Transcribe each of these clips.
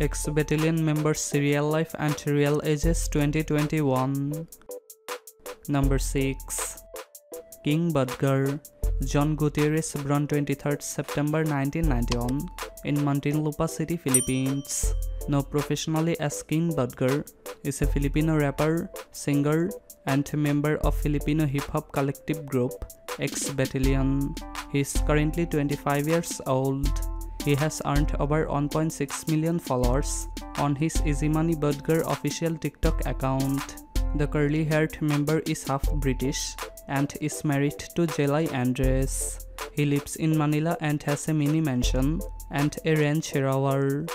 Ex Battalion members Serial Life and Real Ages 2021. Number 6. King Badger John Gutierrez born 23rd September 1991 in Muntinlupa City, Philippines. Known professionally as King Badger, is a Filipino rapper, singer, and member of Filipino hip-hop collective group Ex Battalion. He is currently 25 years old. He has earned over 1.6 million followers on his Easy Money Badger official TikTok account. The curly-haired member is half British and is married to Jelai Andres. He lives in Manila and has a mini mansion and a Range Rover.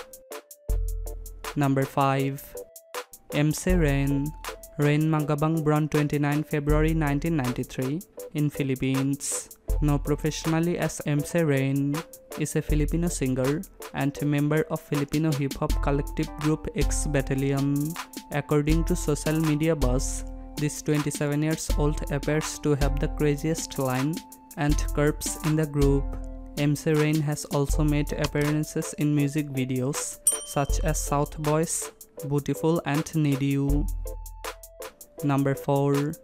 Number 5. Emcee Rhenn Rain Magabang born 29 February 1993 in Philippines. Now professionally as Emcee Rhenn, is a Filipino singer and member of Filipino hip-hop collective group Ex Battalion. According to social media buzz, this 27 years old appears to have the craziest line and curves in the group. Emcee Rhenn has also made appearances in music videos such as South Boys, Beautiful and Need You. Number 4.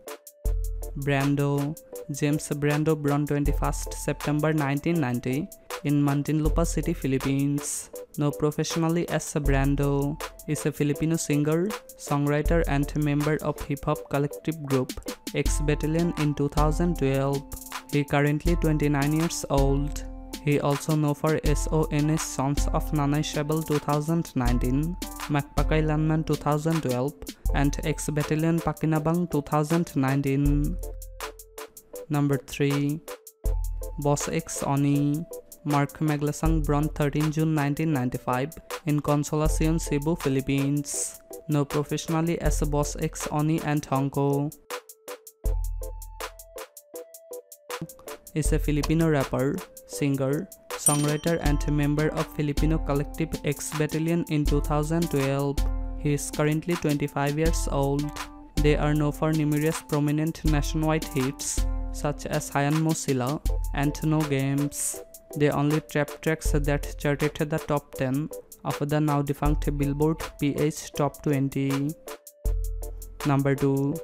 Brando James Brando born 21st September 1990 in Muntinlupa City, Philippines. Known professionally as Brando, is a Filipino singer, songwriter and member of hip-hop collective group Ex Battalion in 2012. He currently 29 years old. He also known for SONS Sons of Nanay Shabel 2019, Magpakay Landman 2012, and Ex Battalion Pakinabang 2019. Number 3. Bosx1ne Mark Maglasang born 13 June 1995 in Consolacion, Cebu, Philippines. Known professionally as Bosx1ne and Honko. Is a Filipino rapper, singer, songwriter and member of Filipino collective Ex Battalion in 2012. He is currently 25 years old. They are known for numerous prominent nationwide hits such as Hayaan Mo Sila and No Games. They only trap tracks that charted the top 10 of the now defunct Billboard PH Top 20. Number 2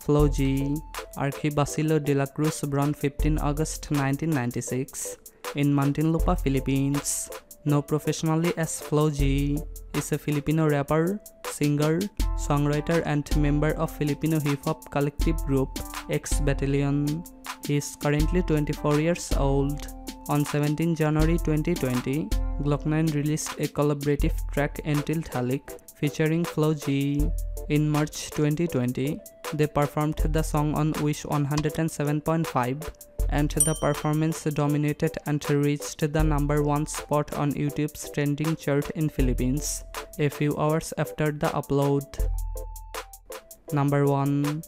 Flow G Archibasilo de la Cruz born 15 August 1996 in Muntinlupa, Philippines. Known professionally as Flow G, is a Filipino rapper, singer, songwriter and member of Filipino hip-hop collective group Ex Battalion. He is currently 24 years old. On 17 January 2020, Gloc-9 released a collaborative track entitled Halik featuring Flow G. In March 2020, they performed the song on Wish 107.5 and the performance dominated and reached the number one spot on YouTube's trending chart in Philippines a few hours after the upload. Number 1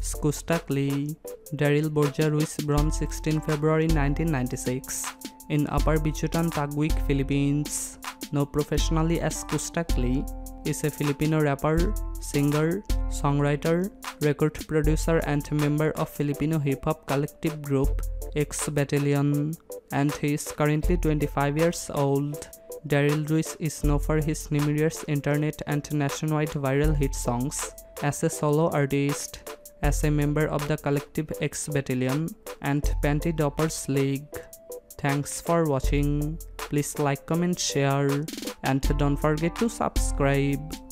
Skusta Clee Daryl Borja Ruiz born 16 February 1996 in Upper Bicutan, Taguig, Philippines. Known professionally as Skusta Clee, is a Filipino rapper, singer, songwriter, record producer and member of Filipino hip-hop collective group Ex Battalion and he is currently 25 years old. Daryl Ruiz is known for his numerous internet and nationwide viral hit songs as a solo artist, as a member of the collective Ex Battalion and Panty Droppers League. Thanks for watching. Please like, comment, share and don't forget to subscribe.